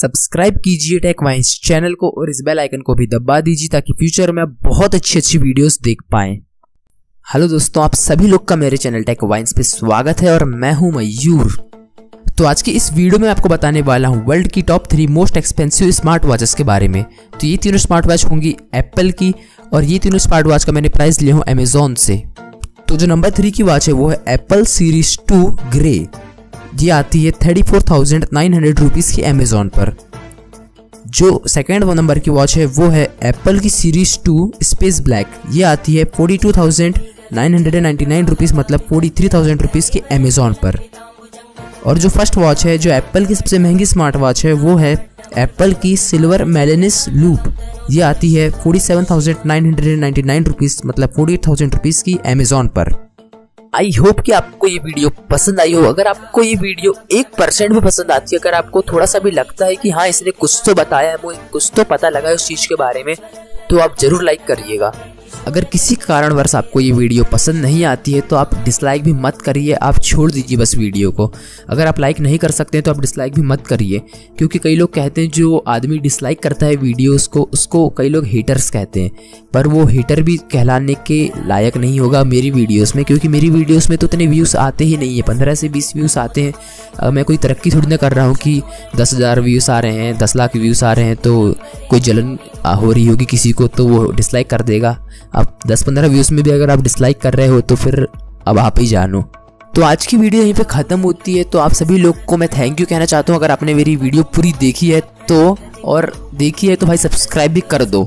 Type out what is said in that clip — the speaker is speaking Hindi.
सब्सक्राइब कीजिए टेक वाइंस चैनल को और इस बेल आइकन को भी दबा दीजिए ताकि फ्यूचर में आप बहुत अच्छी अच्छी वीडियोस देख पाएँ। हेलो दोस्तों, आप सभी लोग का मेरे चैनल टेक वाइंस पे स्वागत है और मैं हूँ मयूर। तो आज की इस वीडियो में आपको बताने वाला हूँ वर्ल्ड की top three most expensive smart watches के बारे में। तो ये तीनों स्मार्ट वॉच होंगी एप्पल की और ये तीनों स्मार्ट वॉच का मैंने प्राइस लिया हूँ अमेजोन से। तो जो नंबर थ्री की वॉच है, वो है एप्पल सीरीज़ टू ग्रे ये आती है thirty four thousand nine hundred rupees की अमेजोन पर। जो सेकेंड नंबर की वॉच है, वो है एप्पल की सीरीज़ टू स्पेस ब्लैक ये आती है forty two thousand nine hundred and ninety nine rupees मतलब फोर्टी थ्री थाउज़ेंड रुपीज़ की अमेजोन पर। और जो फ़र्स्ट वॉच है, जो एप्पल की सबसे महँगी स्मार्ट वॉच है, वो है एप्पल की सिल्वर मेलेनिस लूप ये आती है forty seven thousand nine hundred and ninety nine rupees मतलब फोर्टी एट थाउज़ेंड रुपीज़ की अमेजोन पर। आई होप कि आपको ये वीडियो पसंद आई हो। अगर आपको ये वीडियो एक परसेंट भी पसंद आती है, अगर आपको थोड़ा सा भी लगता है कि हाँ इसने कुछ तो बताया है, मुझे कुछ तो पता लगा है उस चीज़ के बारे में तो आप ज़रूर लाइक करिएगा। अगर किसी कारणवश आपको ये वीडियो पसंद नहीं आती है तो आप डिसलाइक भी मत करिए, आप छोड़ दीजिए बस वीडियो को। अगर आप लाइक नहीं कर सकते तो आप डिसलाइक भी मत करिए, क्योंकि कई लोग कहते हैं, जो आदमी डिसलाइक करता है वीडियोस को, उसको कई लोग हेटर्स कहते हैं। पर वो हेटर भी कहलाने के लायक नहीं होगा मेरी वीडियोस में, क्योंकि मेरी वीडियोस में तो इतने व्यूज़ आते ही नहीं है। पंद्रह से बीस व्यूज़ आते हैं। मैं कोई तरक्की थोड़ी ना कर रहा हूँ कि दस हज़ार व्यूज़ आ रहे हैं, दस लाख व्यूज़ आ रहे हैं तो कोई जलन हो रही होगी किसी को तो वो डिसलाइक कर देगा। अब दस पंद्रह व्यूज़ में भी अगर आप डिसलाइक कर रहे हो तो फिर अब आप ही जानो। तो आज की वीडियो यहीं पे ख़त्म होती है। तो आप सभी लोग को मैं थैंक यू कहना चाहता हूँ। अगर आपने मेरी वीडियो पूरी देखी है तो और देखी है तो भाई सब्सक्राइब भी कर दो।